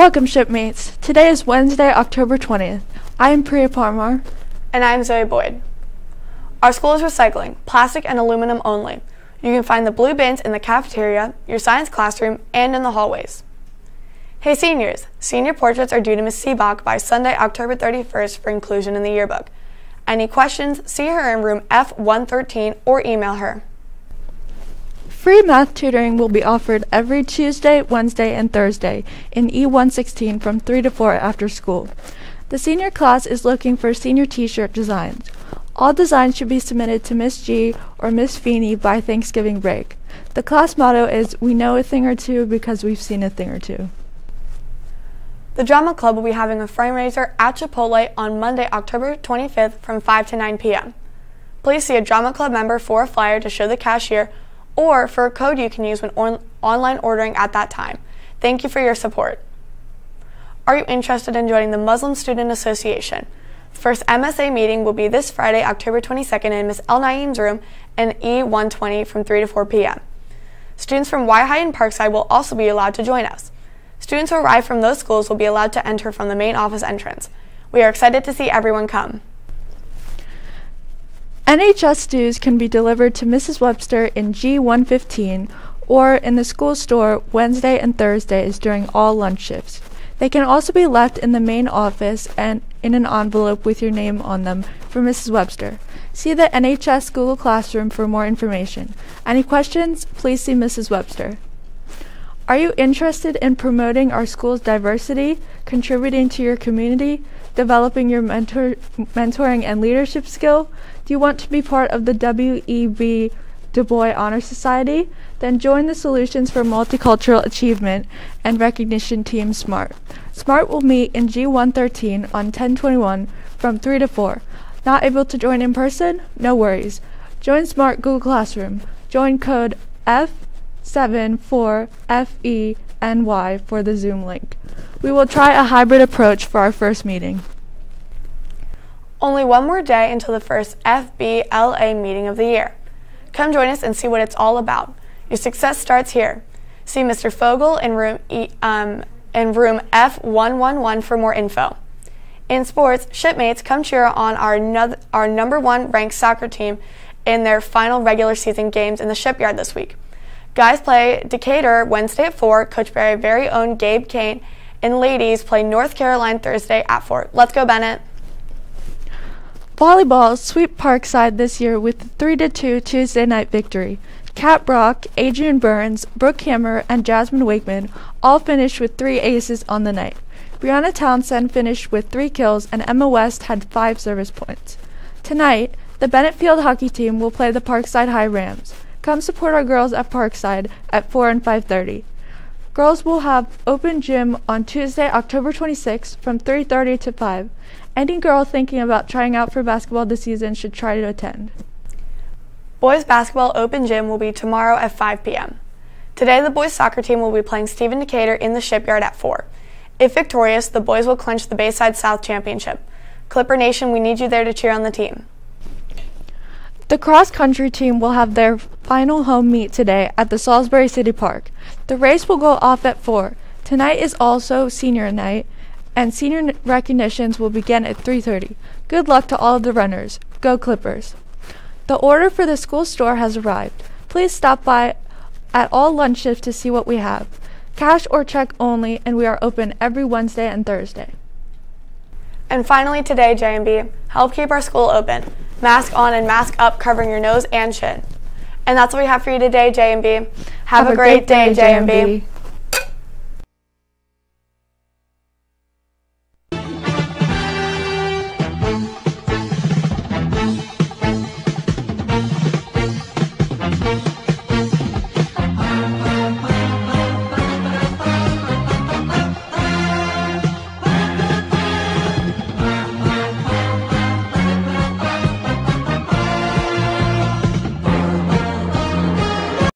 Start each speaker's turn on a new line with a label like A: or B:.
A: Welcome, shipmates. Today is Wednesday, October 20th. I am Priya Parmar.
B: And I'm Zoe Boyd. Our school is recycling, plastic and aluminum only. You can find the blue bins in the cafeteria, your science classroom, and in the hallways. Hey seniors, senior portraits are due to Ms. Seebach by Sunday, October 31st for inclusion in the yearbook. Any questions, see her in room F113 or email her.
A: Free math tutoring will be offered every Tuesday, Wednesday, and Thursday in E116 from 3 to 4 after school. The senior class is looking for senior t-shirt designs. All designs should be submitted to Miss G or Miss Feeney by Thanksgiving break. The class motto is We know a thing or two because we've seen a thing or two.
B: The Drama Club will be having a fundraiser at Chipotle on Monday, October 25th from 5 to 9 p.m. Please see a Drama Club member for a flyer to show the cashier or for a code you can use when on online ordering at that time. Thank you for your support. Are you interested in joining the Muslim Student Association? The first MSA meeting will be this Friday, October 22nd in Ms. El Naeem's room in E120 from 3 to 4 p.m. Students from High and Parkside will also be allowed to join us. Students who arrive from those schools will be allowed to enter from the main office entrance. We are excited to see everyone come.
A: NHS dues can be delivered to Mrs. Webster in G115 or in the school store Wednesday and Thursdays during all lunch shifts. They can also be left in the main office and in an envelope with your name on them for Mrs. Webster. See the NHS Google Classroom for more information. Any questions? Please see Mrs. Webster. Are you interested in promoting our school's diversity, contributing to your community, developing your mentor, mentoring and leadership skill? Do you want to be part of the W.E.B. Du Bois Honor Society? Then join the Solutions for Multicultural Achievement and Recognition Team SMART. SMART will meet in G113 on 1021 from 3 to 4. Not able to join in person? No worries. Join SMART Google Classroom. Join code F74FENY for the Zoom link. We will try a hybrid approach for our first meeting.
B: Only one more day until the first FBLA meeting of the year. Come join us and see what it's all about. Your success starts here. See Mr. Fogel in room, e, um, in room F111 for more info. In sports, shipmates come cheer on our, no our number one ranked soccer team in their final regular season games in the shipyard this week. Guys play Decatur Wednesday at 4, coached by very own Gabe Kane, and ladies play North Caroline Thursday at 4. Let's go, Bennett.
A: Volleyball sweep Parkside this year with a 3 2 Tuesday night victory. Kat Brock, Adrian Burns, Brooke Hammer, and Jasmine Wakeman all finished with three aces on the night. Brianna Townsend finished with three kills, and Emma West had five service points. Tonight, the Bennett Field hockey team will play the Parkside High Rams. Come support our girls at Parkside at 4 and 5:30. Girls will have open gym on Tuesday, October 26th from 3:30 to 5. Any girl thinking about trying out for basketball this season should try to attend.
B: Boys basketball open gym will be tomorrow at 5 p.m. Today, the boys soccer team will be playing Stephen Decatur in the shipyard at 4. If victorious, the boys will clinch the Bayside South Championship. Clipper Nation, we need you there to cheer on the team.
A: The cross country team will have their final home meet today at the Salisbury City Park. The race will go off at 4. Tonight is also senior night, and senior recognitions will begin at 3:30. Good luck to all of the runners. Go Clippers. The order for the school store has arrived. Please stop by at all lunch shifts to see what we have. Cash or check only, and we are open every Wednesday and Thursday.
B: And finally today, JMB, help keep our school open. Mask on and mask up covering your nose and chin. And that's what we have for you today, JMB. Have, have a, great, great day, JMB. JMB.